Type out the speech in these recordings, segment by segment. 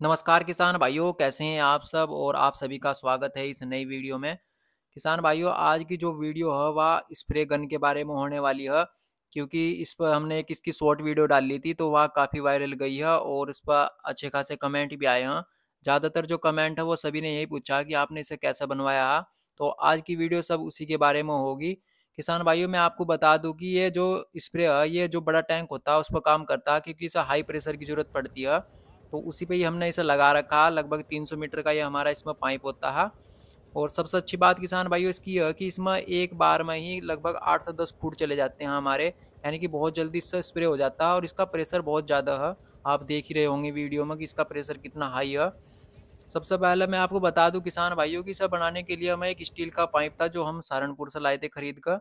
नमस्कार किसान भाइयों, कैसे हैं आप सब? और आप सभी का स्वागत है इस नई वीडियो में। किसान भाइयों, आज की जो वीडियो है, वह स्प्रे गन के बारे में होने वाली है, क्योंकि इस पर हमने एक इसकी शॉर्ट वीडियो डाल ली थी तो वह काफ़ी वायरल गई है और इस पर अच्छे खासे कमेंट भी आए हैं। ज़्यादातर जो कमेंट है, वो सभी ने यही पूछा कि आपने इसे कैसे बनवाया है? तो आज की वीडियो सब उसी के बारे में होगी। किसान भाइयों, मैं आपको बता दूँ कि ये जो स्प्रे है, ये जो बड़ा टैंक होता है, उस पर काम करता है, क्योंकि इसे हाई प्रेशर की ज़रूरत पड़ती है। तो उसी पे ही हमने इसे लगा रखा, लगभग 300 मीटर का ये हमारा इसमें पाइप होता है। और सबसे अच्छी बात किसान भाइयों इसकी है कि इसमें एक बार में ही लगभग आठ से दस फुट चले जाते हैं हमारे, यानी कि बहुत जल्दी इससे स्प्रे हो जाता है और इसका प्रेशर बहुत ज़्यादा है। आप देख ही रहे होंगे वीडियो में कि इसका प्रेशर कितना हाई है। सबसे पहले मैं आपको बता दूँ किसान भाइयों की इसे बनाने के लिए हमें एक स्टील का पाइप था जो हम सहारनपुर से लाए थे खरीद कर।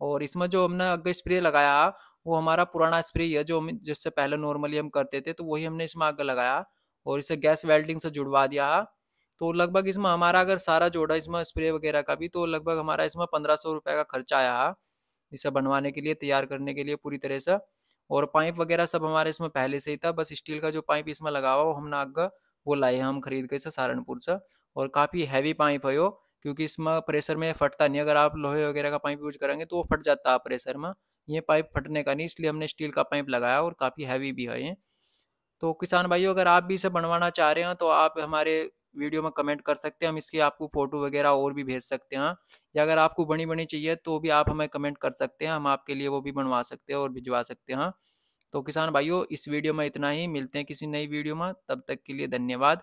और इसमें जो हमने आगे स्प्रे लगाया वो हमारा पुराना स्प्रे है जो हम जिससे पहले नॉर्मली हम करते थे तो वही हमने इसमें आगे लगाया और इसे गैस वेल्डिंग से जुड़वा दिया। तो लगभग इसमें हमारा अगर सारा जोड़ा इसमें स्प्रे वगैरह का भी तो लगभग हमारा इसमें पंद्रह सौ रुपये का खर्चा आया इसे बनवाने के लिए, तैयार करने के लिए पूरी तरह से। और पाइप वगैरह सब हमारे इसमें पहले से ही था, बस स्टील का जो पाइप इसमें लगा हुआ वो हमने आगे वो लाए हम खरीद के इसे सहारनपुर से। और काफ़ी हैवी पाइप है वो, क्योंकि इसमें प्रेशर में फटता नहीं अगर आप लोहे वगैरह का पाइप यूज़ करेंगे तो वो फट जाता है प्रेशर में। ये पाइप फटने का नहीं, इसलिए हमने स्टील का पाइप लगाया और काफ़ी हैवी भी है ये। तो किसान भाइयों, अगर आप भी इसे बनवाना चाह रहे हैं तो आप हमारे वीडियो में कमेंट कर सकते हैं, हम इसकी आपको फ़ोटो वगैरह और भी भेज सकते हैं। या अगर आपको बनी बनी चाहिए तो भी आप हमें कमेंट कर सकते हैं, हम आपके लिए वो भी बनवा सकते हैं और भिजवा सकते हैं। तो किसान भाइयों, इस वीडियो में इतना ही, मिलते हैं किसी नई वीडियो में, तब तक के लिए धन्यवाद।